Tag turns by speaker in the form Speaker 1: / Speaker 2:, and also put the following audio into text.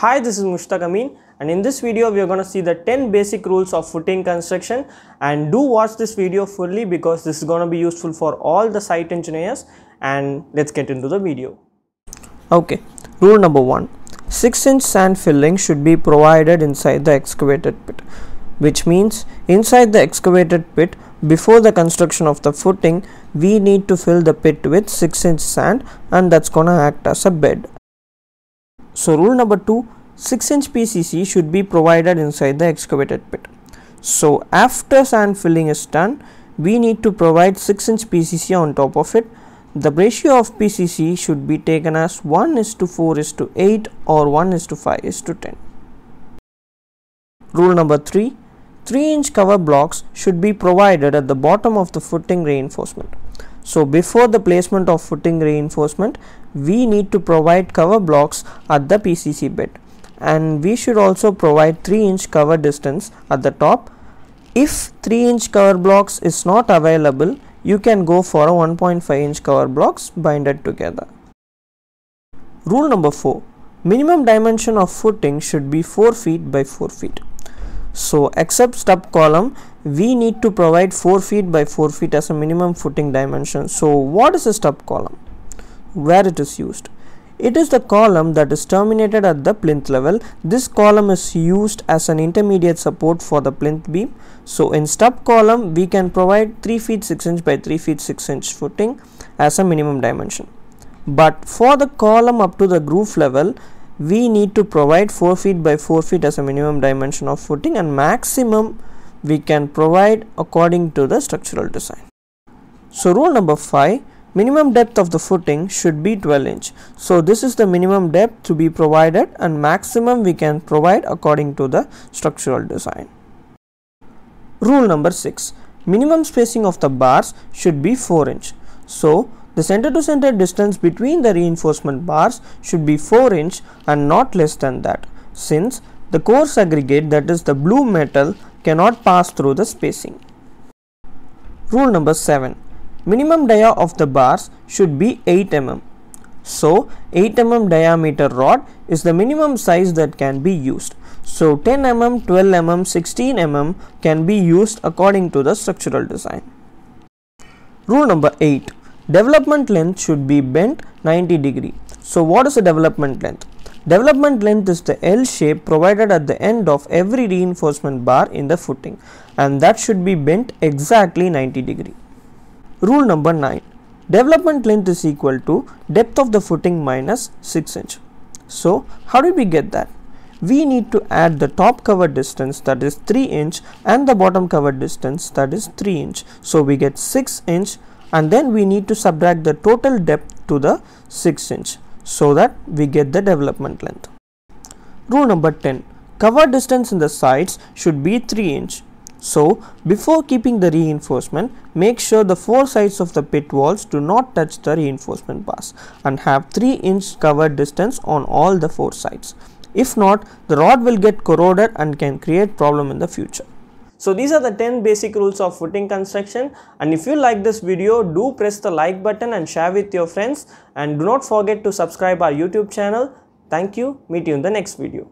Speaker 1: Hi, this is Mushtaq Amin and in this video we are going to see the 10 basic rules of footing construction and do watch this video fully because this is going to be useful for all the site engineers and let's get into the video. Okay, rule number 1. 6 inch sand filling should be provided inside the excavated pit which means inside the excavated pit before the construction of the footing we need to fill the pit with 6 inch sand and that's gonna act as a bed. So rule number 2 6 inch PCC should be provided inside the excavated pit. So after sand filling is done we need to provide 6 inch PCC on top of it. The ratio of PCC should be taken as 1 is to 4 is to 8 or 1 is to 5 is to 10. Rule number 3 3 inch cover blocks should be provided at the bottom of the footing reinforcement. So before the placement of footing reinforcement, we need to provide cover blocks at the PCC bed and we should also provide 3 inch cover distance at the top. If 3 inch cover blocks is not available, you can go for a 1.5 inch cover blocks binded together. Rule number 4 Minimum dimension of footing should be 4 feet by 4 feet. So except stub column, we need to provide 4 feet by 4 feet as a minimum footing dimension. So what is a stub column? Where it is used? It is the column that is terminated at the plinth level. This column is used as an intermediate support for the plinth beam. So in stub column, we can provide 3 feet 6 inch by 3 feet 6 inch footing as a minimum dimension. But for the column up to the groove level, we need to provide 4 feet by 4 feet as a minimum dimension of footing and maximum we can provide according to the structural design. So rule number 5 minimum depth of the footing should be 12 inch. So this is the minimum depth to be provided and maximum we can provide according to the structural design. Rule number 6 minimum spacing of the bars should be 4 inch. So the center to center distance between the reinforcement bars should be 4 inch and not less than that since the coarse aggregate that is the blue metal cannot pass through the spacing. Rule number 7 Minimum dia of the bars should be 8 mm. So 8 mm diameter rod is the minimum size that can be used. So 10 mm, 12 mm, 16 mm can be used according to the structural design. Rule number 8 Development length should be bent 90 degree. So what is the development length? Development length is the L shape provided at the end of every reinforcement bar in the footing and that should be bent exactly 90 degree. Rule number 9. Development length is equal to depth of the footing minus 6 inch. So how did we get that? We need to add the top cover distance that is 3 inch and the bottom cover distance that is 3 inch. So we get 6 inch and then we need to subtract the total depth to the 6 inch so that we get the development length. Rule number 10 cover distance in the sides should be 3 inch. So before keeping the reinforcement make sure the four sides of the pit walls do not touch the reinforcement bars and have 3 inch cover distance on all the four sides. If not the rod will get corroded and can create problem in the future. So these are the 10 basic rules of footing construction and if you like this video do press the like button and share with your friends and do not forget to subscribe our YouTube channel. Thank you. Meet you in the next video.